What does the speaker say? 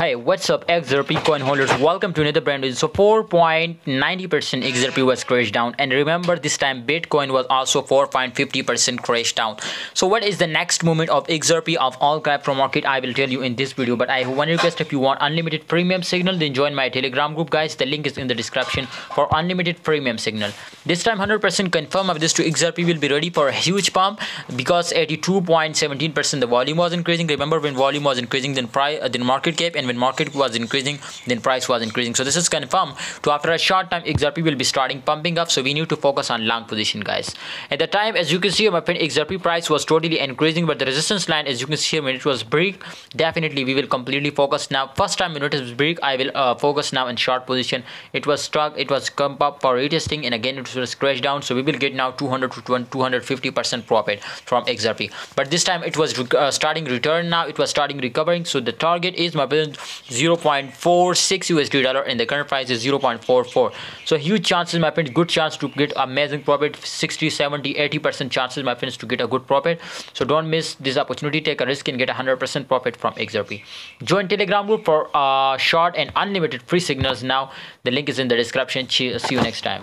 Hey, what's up XRP coin holders? Welcome to another brand new. So 4.90% XRP was crashed down and remember this time Bitcoin was also 4.50% crashed down. So what is the next movement of XRP of all crypto market? I will tell you in this video but I have one request if you want unlimited premium signal then join my telegram group guys. The link is in the description for unlimited premium signal. This time 100% confirm of this to XRP will be ready for a huge pump because 82.17% the volume was increasing. Remember when volume was increasing then price uh, then market cap and when market was increasing then price was increasing. So this is confirmed to after a short time xrp will be starting pumping up. So we need to focus on long position guys. At the time as you can see my friend xrp price was totally increasing but the resistance line as you can see when it was break definitely we will completely focus now. First time when it is break i will uh, focus now in short position. It was struck it was come up for retesting and again it was crash down. So we will get now 200 to 250 percent profit from xrp but this time it was uh, starting return now. It was starting recovering. So the target is my friend 0.46 USD dollar and the current price is 0.44 so huge chances my friends good chance to get amazing profit. 60 70 80 percent chances my friends to get a good profit. So don't miss this opportunity. Take a risk and get 100 percent profit from xrp join telegram group for uh, short and unlimited free signals now. The link is in the description. See you next time